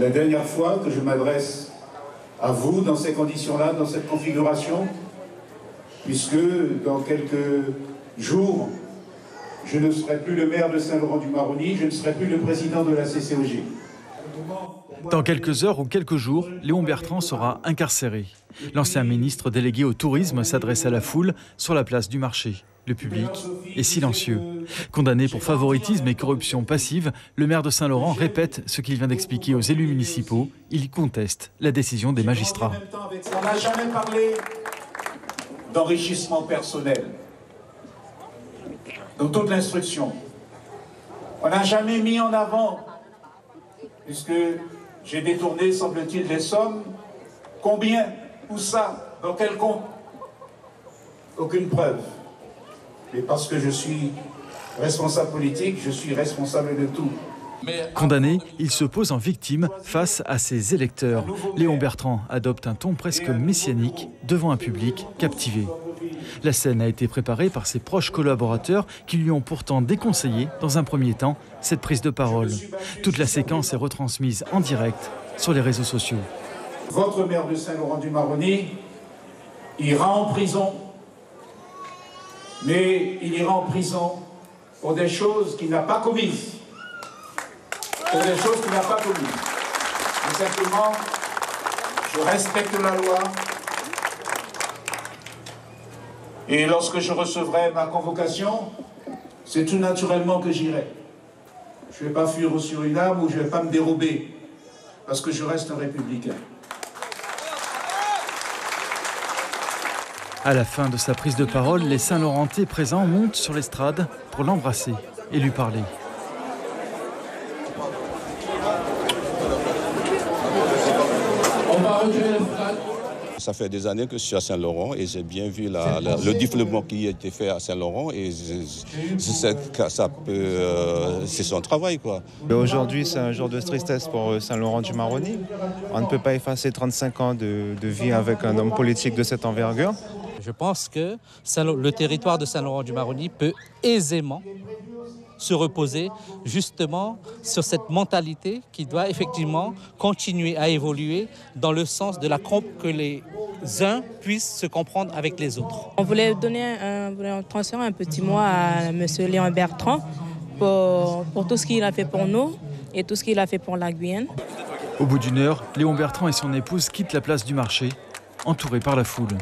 La dernière fois que je m'adresse à vous dans ces conditions-là, dans cette configuration, puisque dans quelques jours, je ne serai plus le maire de Saint-Laurent-du-Maroni, je ne serai plus le président de la CCOG. Dans quelques heures ou quelques jours, Léon Bertrand sera incarcéré. L'ancien ministre délégué au tourisme s'adresse à la foule sur la place du marché. Le public est silencieux. Condamné pour favoritisme et corruption passive, le maire de Saint-Laurent répète ce qu'il vient d'expliquer aux élus municipaux. Il conteste la décision des magistrats. On n'a jamais parlé d'enrichissement personnel dans toute l'instruction. On n'a jamais mis en avant, puisque j'ai détourné, semble-t-il, les sommes, combien, où ça, dans quel compte? Aucune preuve. Mais parce que je suis responsable politique, je suis responsable de tout. Condamné, il se pose en victime face à ses électeurs. Léon Bertrand adopte un ton presque messianique devant un public captivé. La scène a été préparée par ses proches collaborateurs qui lui ont pourtant déconseillé, dans un premier temps, cette prise de parole. Toute la séquence est retransmise en direct sur les réseaux sociaux. Votre maire de Saint-Laurent-du-Maroni ira en prison mais il ira en prison pour des choses qu'il n'a pas commises. Pour des choses qu'il n'a pas commises. Mais simplement, je respecte la loi. Et lorsque je recevrai ma convocation, c'est tout naturellement que j'irai. Je ne vais pas fuir au Suriname ou je ne vais pas me dérober, parce que je reste un républicain. À la fin de sa prise de parole, les Saint-Laurentais présents montent sur l'estrade pour l'embrasser et lui parler. Ça fait des années que je suis à Saint-Laurent et j'ai bien vu le développement qui a été fait à Saint-Laurent et je, sais que ça peut, euh, c'est son travail quoi. Aujourd'hui c'est un jour de tristesse pour euh, Saint-Laurent du Maroni. On ne peut pas effacer 35 ans de, de vie avec un homme politique de cette envergure. Je pense que le territoire de Saint-Laurent-du-Maroni peut aisément se reposer justement sur cette mentalité qui doit effectivement continuer à évoluer dans le sens de la que les uns puissent se comprendre avec les autres. On voulait donner un, transférer un petit mot à M. Léon Bertrand pour, pour tout ce qu'il a fait pour nous et tout ce qu'il a fait pour la Guyane. Au bout d'une heure, Léon Bertrand et son épouse quittent la place du marché, entourés par la foule.